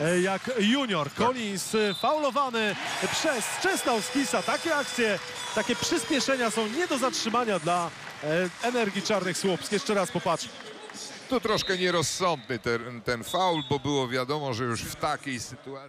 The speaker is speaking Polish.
E, jak junior. Tak. Collins faulowany przez Częstochowskisa. Takie akcje, takie przyspieszenia są nie do zatrzymania dla e, Energii Czarnych Słupsk. Jeszcze raz popatrz. Tu troszkę nierozsądny ten, ten faul, bo było wiadomo, że już w takiej sytuacji...